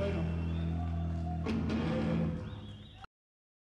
Bueno.